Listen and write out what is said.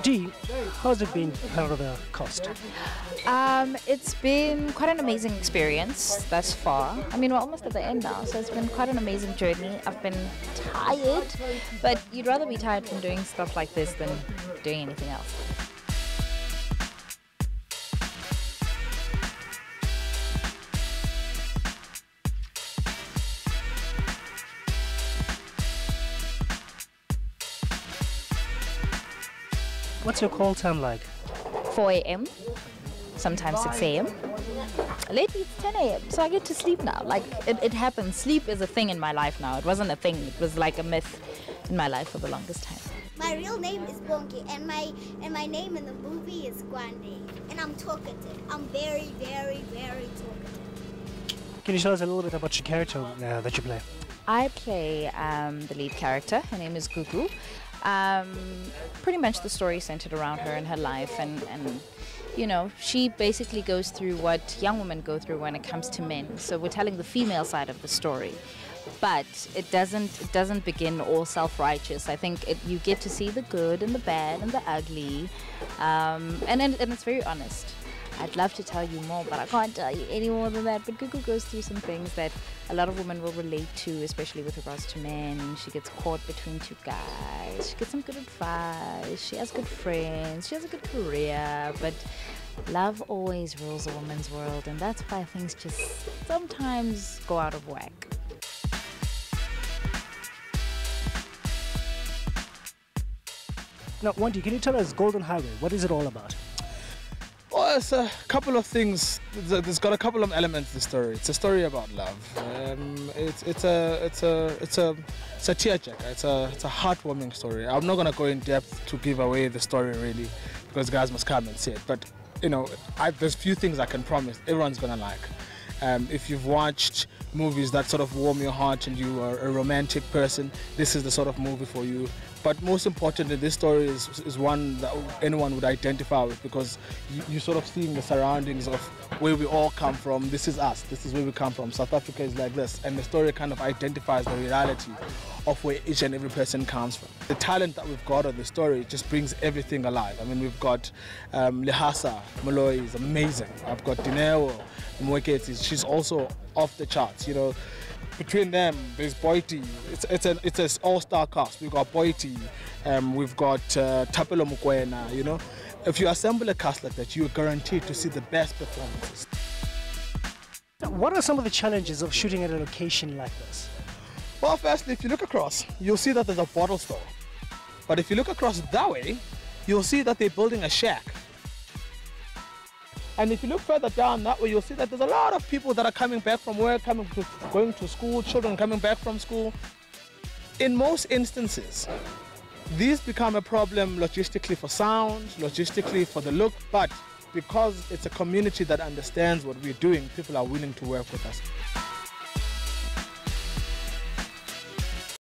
Dee, how's it been of the cast? Um, it's been quite an amazing experience thus far. I mean, we're almost at the end now, so it's been quite an amazing journey. I've been tired, but you'd rather be tired from doing stuff like this than doing anything else. What's your call time like? 4 a.m., sometimes 6 a.m. Lately it's 10 a.m., so I get to sleep now. Like, it, it happens. Sleep is a thing in my life now. It wasn't a thing, it was like a myth in my life for the longest time. My real name is Bonke, and my and my name in the movie is Gwande, and I'm talkative. I'm very, very, very talkative. Can you tell us a little bit about your character uh, that you play? I play um, the lead character. Her name is Gugu. Um, pretty much the story centered around her and her life, and, and you know, she basically goes through what young women go through when it comes to men. So we're telling the female side of the story, but it doesn't it doesn't begin all self-righteous. I think it, you get to see the good and the bad and the ugly, um, and, and and it's very honest. I'd love to tell you more, but I can't tell you any more than that. But Gugu goes through some things that a lot of women will relate to, especially with regards to men. She gets caught between two guys. She gets some good advice. She has good friends. She has a good career. But love always rules a woman's world, and that's why things just sometimes go out of whack. Now, Wendy, can you tell us Golden Highway? What is it all about? It's a couple of things. There's got a couple of elements to the story. It's a story about love. Um, it's it's a it's a it's a it's a tearjerker. It's a it's a heartwarming story. I'm not gonna go in depth to give away the story really, because guys must come and see it. But you know, I, there's few things I can promise everyone's gonna like. Um, if you've watched movies that sort of warm your heart and you are a romantic person, this is the sort of movie for you. But most importantly, this story is, is one that anyone would identify with because you, you're sort of seeing the surroundings of where we all come from. This is us. This is where we come from. South Africa is like this. And the story kind of identifies the reality of where each and every person comes from. The talent that we've got on the story just brings everything alive. I mean, we've got um, Lehasa Moloi is amazing. I've got Dineo Moeketsi. She's also off the charts. You know, between them, there's Boity. It's it's an it's an all-star cast. We've got Boity. Um, we've got uh, Thapelo Mokoena. You know, if you assemble a cast like that, you're guaranteed to see the best performances. What are some of the challenges of shooting at a location like this? Well, firstly, if you look across, you'll see that there's a bottle store. But if you look across that way, you'll see that they're building a shack. And if you look further down that way, you'll see that there's a lot of people that are coming back from work, coming to, going to school, children coming back from school. In most instances, these become a problem logistically for sound, logistically for the look, but because it's a community that understands what we're doing, people are willing to work with us.